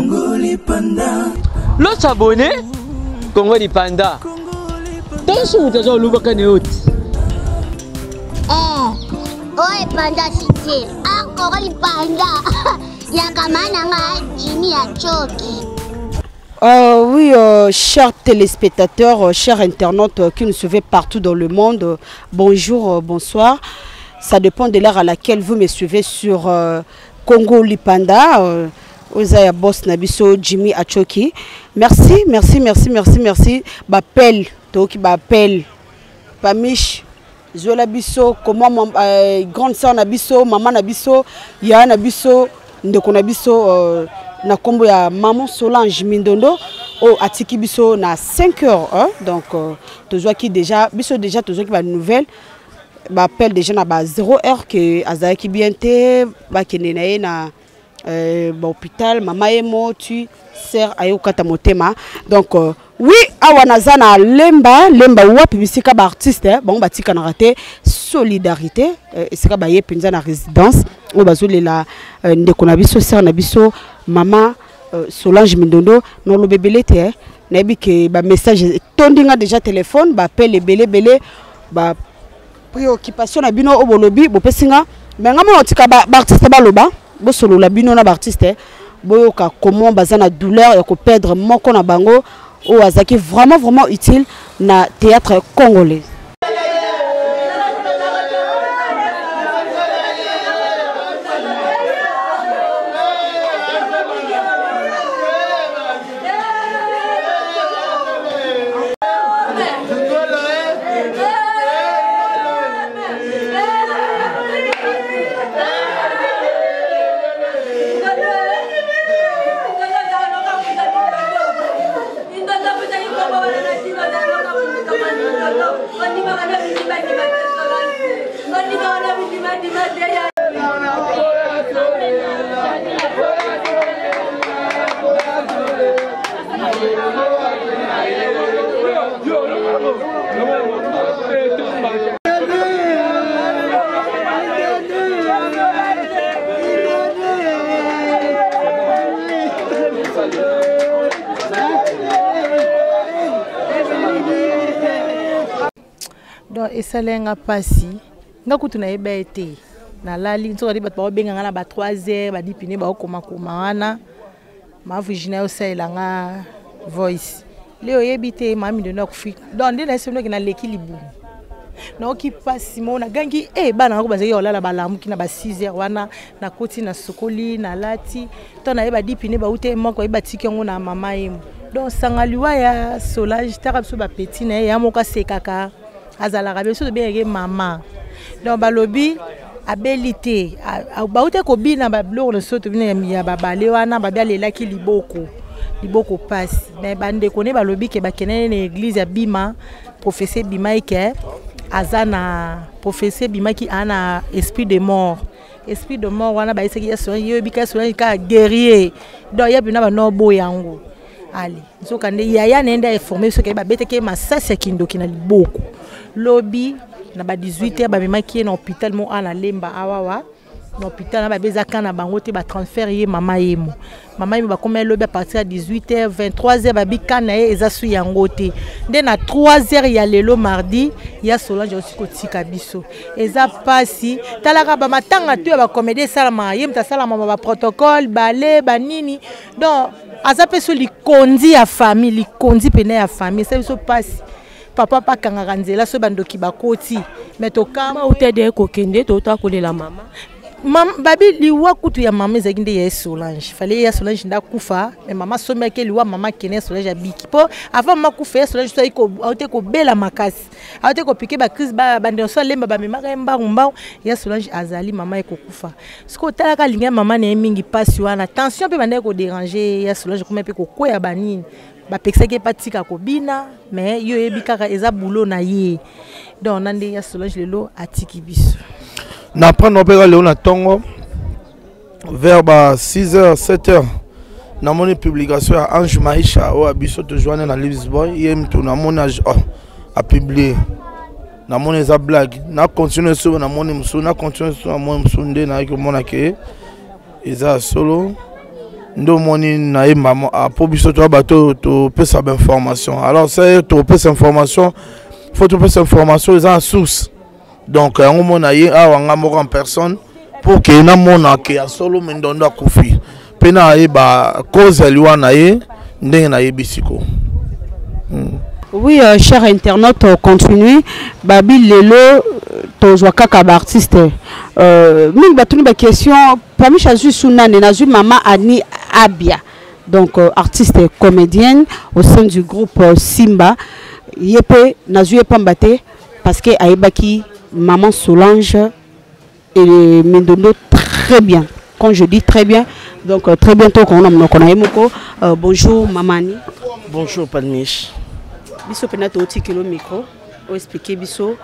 Congo lipanda L'autre abonné Congo lipanda Tansu mutazo lubaka ne oti Eh, oye panda sitir, encore lipanda. Yakamana nga Jimmy Achoki. Euh, oui, euh, chers téléspectateurs, euh, chers internautes euh, qui nous suivez partout dans le monde, euh, bonjour, euh, bonsoir. Ça dépend de l'heure à laquelle vous me suivez sur euh, Congo Lipanda, Ozaya Boss Nabiso, Jimmy Achoki. Merci, merci, merci, merci, merci. Bapel, Toki Bapel, Pamish, Zola Biso, comment euh, grande sœur Nabiso, maman Nabiso, Ya Nabiso, Ndeko Nabiso. Euh, na kombo ya maman solange mindondo oyo atiki biso na 5 heures hein? donc euh, tozwaki déjà biso déjà tozwaki banouvelle bappelle déjà na ba 0 heure ke azalaki bien te bakende na ye na euh, bahôpital mama ye moti ser aye kokata motema. Donc euh, oui awa naza na lemba lemba wapi bisika baartiste bango batikanaka te solidarité. Euh, esika baye mpenza na résidence oyo bazolela euh, ndeko na biso ser na biso mama euh, solange mindondo. Noloba ebele te eh. nayebi ke bamessage etondi nga déjà téléphone bapele ebeleebele bapréoccupation na bino oyo bolobi bopesi nga. Me nga mona otika baartiste baloba bosolola bino na baartiste boyoka comment baza na douleur ya koperdre moko na bango oyo azalaki vraiment vraiment utile na théâtre congolais donc esali nga mpasi nga kutu nayeba ye te. Nalali nsoki adi bato baobenga na ba 3 heures badipine baokomakoma wana. Mavugina osalela nga voice. Le oyebi te mamindo akufi donc nde nayesi ndoki naleki libumu naoki mpasi mo nagangi e bana yango bazalaki kolala balamuki na ba 6 heures wana. Nakoti na sokoli nalati. To nayeba dipine baute moko ayeba tiki yango na mama yemo donc sanga liwa ya solage taka biso bapeti na ye ya moko asekaka azalaka biso tobengaki mama. Donc balobi abeli te. Bauti kobina babiloko na so tobina ya babale wana babi alelaki liboko liboko mpasi me bandeko ne balobi ke bakendani na eglize ya bima professeur bimaki ke aza na professeur bimaki aa na esprit de mort. Esprit de mort wana bayesaki ye solange yebi ka solange kaka guerrier. Donc ye bina banobo yango ale nzoka nde yaya na ye nde aeforme soki babetaki ye masasi ya kindoki na liboko. Lobi na ba 18 heures bamemaki ye na hôpital mo ana lemba awawa na hôpital na babezaka na bango te batransfert ye mama yemo mama yemo bakóma elobi a partir ya 18 heures 23 heures babika na ye eza su yango te. Nde na 3 heures ya lelo mardi ya solange osi kotika biso. Eza mpasi talaka bamatanga to ya bacomédie esalamaka ye moto asalamaka baprotocole bale banini donc aza mpe so likondi ya famille likondi pene ya famille. Esa biso mpasi papa mpe akangaka nzela so bandoki bakoti. Me tokama utede ekokende touta kolela mama babi liwa kutu ya mama ezalaki nde ya ye solange. Fale ye ya solange nde akufa me mama somiaki liwa mama akende ya solange abiki. Mpo avant mama akufa ye solange so aute kobela makasi. Aute kopike bacrise bandeko so alemba bamemaka ye mbangu ya solange azali mama ye kokufa. Soki otalaka alingi ya mama na ye mingi mpasi wana tension mpe bandeki koderange ya solange kuma mpe kokwea banini bapekisaki ye patika kobina me yo oyebi kaka eza bulo na ye. Donc na nde ya solange lelo atiki biso na prendre mpe lelo na ntongo vers ba 6 heures 7 heures namoni publication ya ange maisha oyo ya biso tozwane na lisboy ye mtu namoni apiblie namoni eza blague. Nacontinue so namoni mosusu nacontinue so namoni mosusu nde nayaki komona ke eza ya solo. Nde omoni nayemba mpo biso toya bato topesa bainformation alors se topesa information faut topesa information eza na source donc yango mona ye awa nga en personne mpo ke namona ke ya solo mindondo akufi. Mpe nayeba cause ya liwa na ye ndenge nayebisi ko mm. oui euh, cher internaute euh, continue. Babi lelo tozwa kaka baartiste euh, mingi batuni baquestion parmi chazwi su mama ani abia. Donc euh, artiste comédienne au sein du groupe euh, simba. Ye mpe nazwi ye pamba parce que ayebaki maman solange et mindondo très bien. Quand je dis très bien donc euh, très bientôt na ye moko euh, bonjour mamani. Bonjour palmiche biso mpena tootikelo micro. Oexplike biso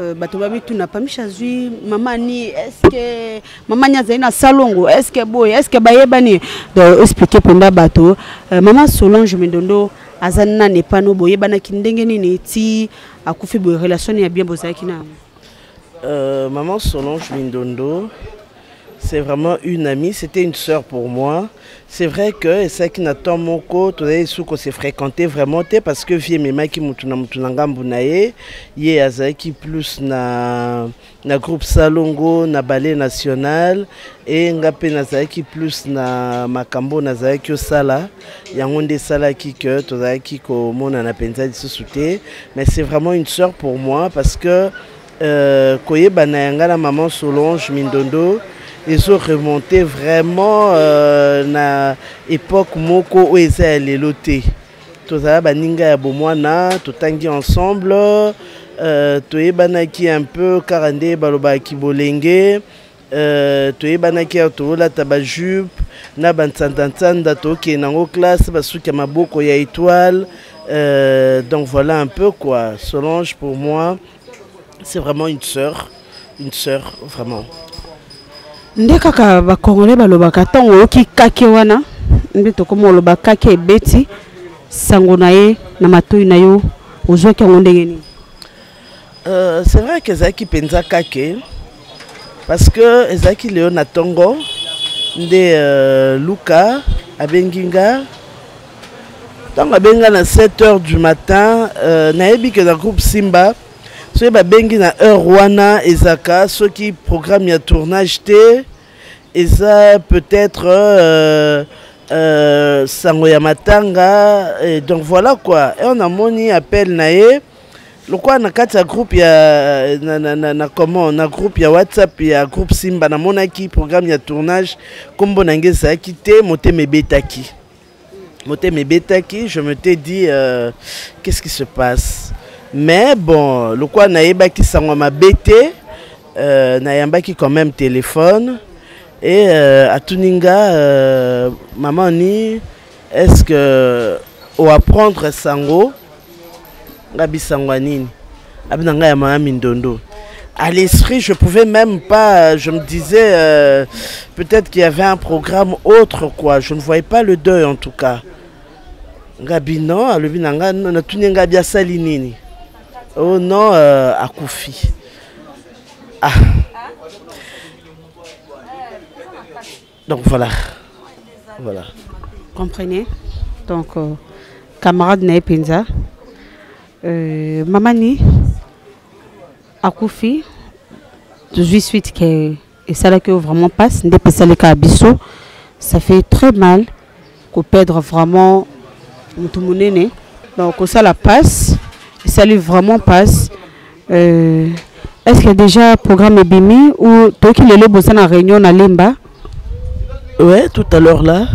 euh, bato babituna pamisha azwi mama ni estce mama ni azali na salongo estce boye estce bayebani? Donc oexplike mpenza bato euh, mama solange mindondo aza nani epano? Boyebanaki ndenge nini ti akufi boye relation ya bien bozalaki na euh, maman solange mindondo c'est vraiment une amie, c'était une sœur pour moi. C'est vrai que c'est qui n'attend mon tout les qu'on s'est fréquenté vraiment parce que vie mes qui mutuna mutuna ngambu na ye, ye azaki plus na na groupe Salongo, na ballet national et ngape nazaki plus na makambo nazaki sala yango nde salaki que tozaki ko mona na penza lisusu te mais c'est vraiment une sœur pour moi parce que euh, koyeba na yanga na maman Solange Mindondo ezo remonte vraiment euh, na époque moko oyo eza ya lelo te tozala baninga ya bomwana totangi ensemble euh, toyebanaki un peu kaka nde balobaki bolenge euh, toyebanaki ya tolata bajupe na bantsandantsanda tokende nango classe basuki ya maboko ya étoile euh, donc voilà un peu quoi. Solange pour moi c'est vraiment une sœur une sœur vraiment. Nde kaka bakongole balobaka ntango oyoki kake wana nde oloba kake ebeti sango na ye na matoi na yo ozwaki yango ndenge nini? Euh, c'est vrai que ezalaki mpenza kake parce que ezalaki leo na ntongo nde euh, luka abengi nga ntango abengi nga na 7 heures du matin euh, nayebi ke na groupe simba soki babengi na heure wana ezaka soki programme ya tournage te eza peut-être euh, euh, sango ya matanga donc voilà quoi. E namoni appel na ye. Lokola na kati ya groupe ya na, na, na, na na groupe ya whatsapp ya groupe simba namonaki programme ya tournage nkombo nange ezalaki te motema ebetaki motema ebetaki je me t'ai dit euh, qu'est-ce qui se passe? Mais bon lokola nayebaki sango mabe te euh, nayambaki quand même téléphone. Et euh, atuni nga euh, est ce que oapprendre sango nga bisango ya nini? Abi na à l'esprit je pouvais même pas je me disais euh, peut-être qu'il y avait un programme autre quoi. Je ne voyais pas le deuil en tout cas. Nga bino alobi na nga natuni nga bi asali nini? Oh non euh, akufi ah. Donc voilà. Voilà. Comprenez? Donc euh, camarade na ye mpenza euh, mamani akufi tozwi suite ke esalaki oyo vraiment passe nde mpe esalaka ya biso ça fait très mal. Koperdre vraiment motu monene donc kosala passe esali vraiment passe. Euh, est ce que déjà programme ebimi ou toyoki lelo boza na réunion na lemba? Ouais tout à l'heure là.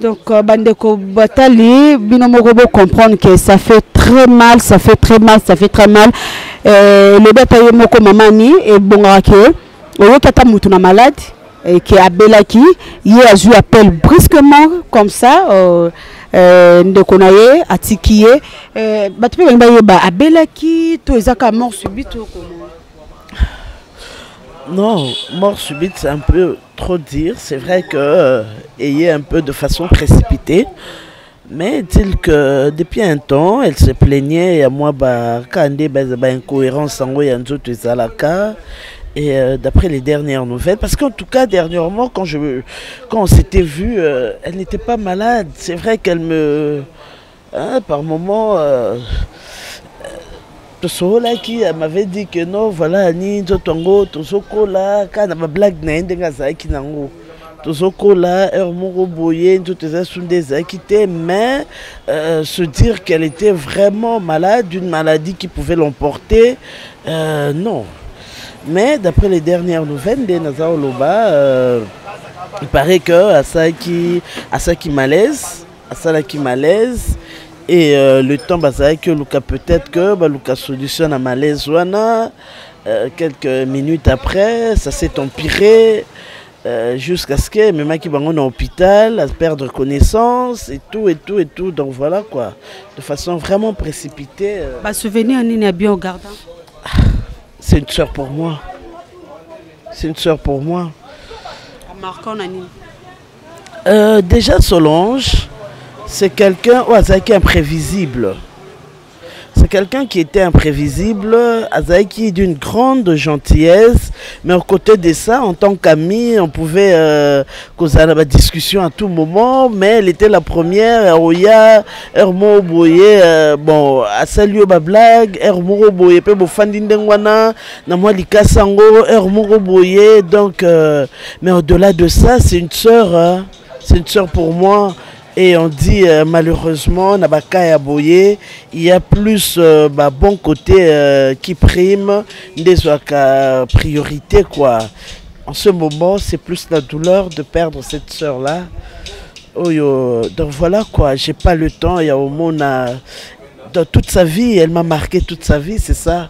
Donc euh, bandeko batali bino moko comprendre que ça fait très mal ça fait très mal ça fait très mal. Euh, lobi ata ye moko mama ni ebongaka ke oyoki ata motu na malade ke abelaki ye azwi appel brusquement comme ça euh, euh, ndeko na ye atiki ye euh, bato mpe balingi bayeba abelaki to eza kaka mort subite to komo Non, mort subite, c'est un peu trop dire. C'est vrai que euh, ayé un peu de façon précipitée. Mais dit que depuis un temps, elle se plaignait à moi bah quand des bah, bah, incohérence en et en et euh, d'après les dernières nouvelles, parce qu'en tout cas dernièrement quand je quand on s'était vu, euh, elle n'était pas malade. C'est vrai qu'elle me hein, par moment euh, tosola qui m'avait dit que non voilà ni nzotongo tozokola kana ba blague na ndenge azalaki nango mais se dire qu'elle était vraiment malade d'une maladie qui pouvait l'emporter non mais d'après les dernières nouvelles nde naza oloba euh, il paraît que asalaki asalaki malaise asalaki malaise et euh, le temps bazalaki oluka peut-être que baluka solution na malaise wana euh, quelques minutes après ça s'est empiré euh, jusqu'à ce que memaki bango na hôpital à perdre connaissance et tout et tout et tout. Donc voilà quoi. De façon vraiment précipitée nini ya bien ogardant c'est une soeur pour moi. C'est une soeur pour moi. Euh, déjà Solange, c'est quelqu'un oh, Azaki imprévisible. C'est quelqu'un qui était imprévisible, Azaki d'une grande gentillesse, mais à côté de ça, en tant qu'ami, on pouvait euh, causer la discussion à tout moment, mais elle était la première, Oya, Hermo Boye, euh, bon, ma blague, Hermo Boye, pe bofandi ndengwana, na moi likasango, Hermo Boye, donc, euh, mais au-delà de ça, c'est une sœur, hein. c'est une sœur pour moi. Et on dit euh, malheureusement, Nabaka et Aboye, il y a plus euh, bah, bon côté euh, qui prime, des priorité quoi. En ce moment, c'est plus la douleur de perdre cette sœur-là. Oh, yo. Donc voilà quoi, j'ai pas le temps. Il y a au euh, dans toute sa vie, elle m'a marqué toute sa vie, c'est ça.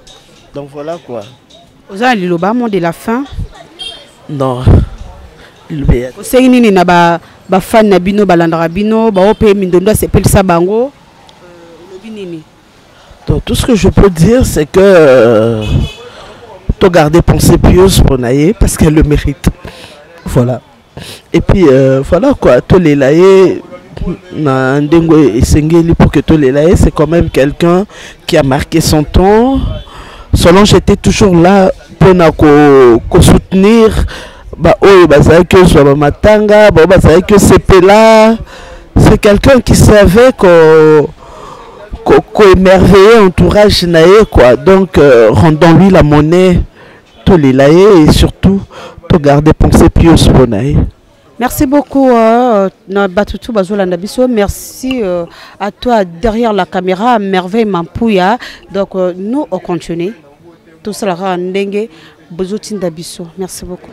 Donc voilà quoi. liloba mot de la fin Non. Le- osengi nini na ba- bafani na bino balandaka bino bao mpe mindondo asepelisa bango Euh, olobi nini? Donc tout ce que je peux dire, c'est que euh, tu garder pensée pieuse pour Naye parce qu'elle le mérite. Voilà. Et puis euh, voilà quoi, tous les laïcs, na ndengo esengeli pour que tous les laïcs, c'est quand même quelqu'un qui a marqué son temps. Solange était toujours là pour na ko, ko soutenir ba oyo bazalaki ozwa bamatanga bao bazalaki osepela c'est quelqu'un qui savait ko ko- ko-émerveiller entourage na quoi donc euh, rendons-lui la monnaie tolela ye et surtout togarde pensée pieuse mpo na ye Merci beaucoup euh, na Batutu Bazolanda. Merci euh, à toi derrière la caméra, Merveille Mampouya. Donc euh, nous on continue. Tout ça là ndenge Bozotinda. Merci beaucoup.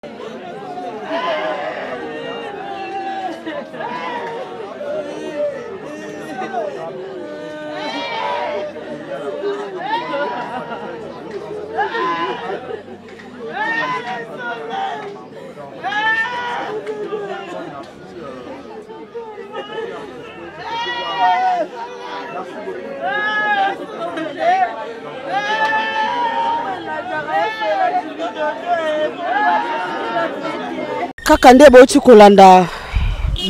kaka nde bauti kolanda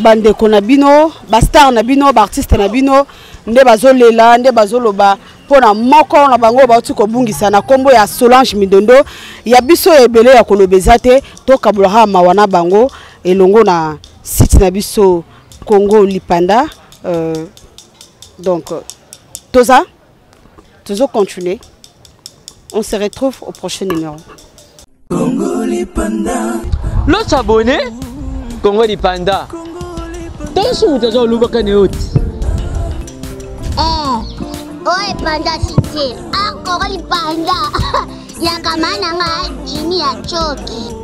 bandeko na bino bastar na bino baartiste na bino nde bazolela nde bazoloba. Mpona moko na bango bauti kobungisa na nkombo ya solange midondo. Ya biso ebele ya koloba eza te tokabolaka mawa na bango elongo na site na biso congo lipanda. Euh, donc toza tozocontinue on se retrouve au prochain numéro l'autre abonné congo lipanda tonso moto aza olobaka na oti oyo epanda sitir ankongo lipanda yakama na nga dini ya coki